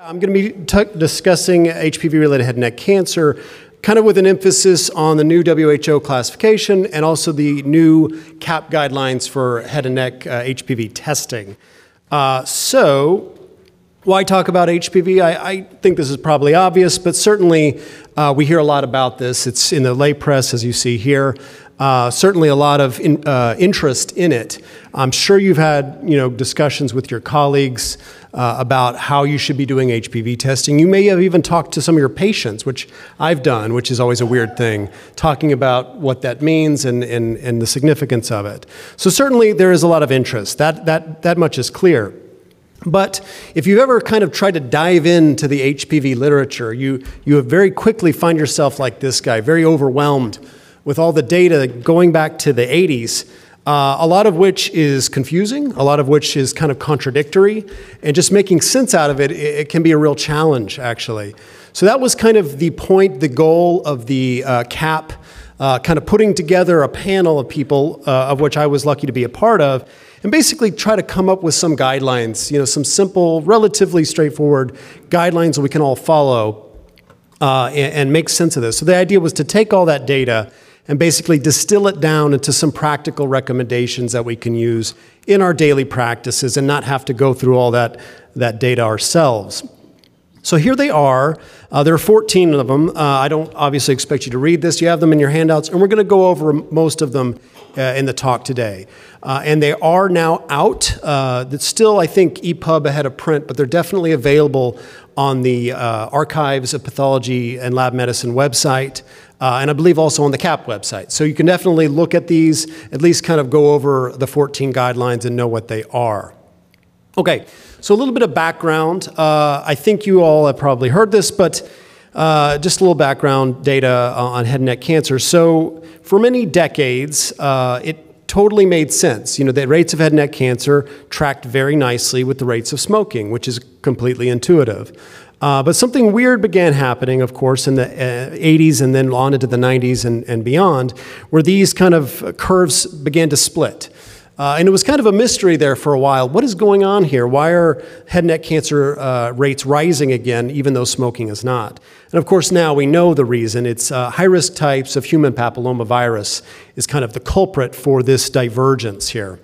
I'm going to be discussing HPV related head and neck cancer, kind of with an emphasis on the new WHO classification and also the new CAP guidelines for head and neck uh, HPV testing. Uh, so, why talk about HPV? I, I, think this is probably obvious, but certainly uh, we hear a lot about this. It's in the lay press, as you see here. Uh, certainly a lot of in, uh, interest in it. I'm sure you've had you know discussions with your colleagues uh, about how you should be doing HPV testing. You may have even talked to some of your patients, which I've done, which is always a weird thing, talking about what that means and, and, and the significance of it. So certainly there is a lot of interest. That, that, that much is clear. But if you've ever kind of tried to dive into the HPV literature, you, you very quickly find yourself like this guy, very overwhelmed with all the data going back to the 80s, uh, a lot of which is confusing, a lot of which is kind of contradictory, and just making sense out of it, it can be a real challenge, actually. So that was kind of the point, the goal of the uh, CAP, uh, kind of putting together a panel of people, uh, of which I was lucky to be a part of, and basically try to come up with some guidelines, you know, some simple, relatively straightforward guidelines that we can all follow uh, and, and make sense of this. So the idea was to take all that data and basically distill it down into some practical recommendations that we can use in our daily practices and not have to go through all that, that data ourselves. So here they are. Uh, there are 14 of them. Uh, I don't obviously expect you to read this. You have them in your handouts, and we're going to go over most of them uh, in the talk today. Uh, and they are now out. Uh, still, I think, EPUB ahead of print, but they're definitely available on the uh, Archives of Pathology and Lab Medicine website uh, and I believe also on the CAP website. So you can definitely look at these, at least kind of go over the 14 guidelines and know what they are. Okay, so a little bit of background. Uh, I think you all have probably heard this, but uh, just a little background data on head and neck cancer. So for many decades, uh, it totally made sense. You know, the rates of head and neck cancer tracked very nicely with the rates of smoking, which is completely intuitive. Uh, but something weird began happening, of course, in the uh, 80s and then on into the 90s and, and beyond, where these kind of curves began to split. Uh, and it was kind of a mystery there for a while. What is going on here? Why are head and neck cancer uh, rates rising again, even though smoking is not? And of course, now we know the reason. It's uh, high risk types of human papillomavirus is kind of the culprit for this divergence here.